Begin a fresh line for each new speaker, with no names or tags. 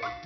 Bye.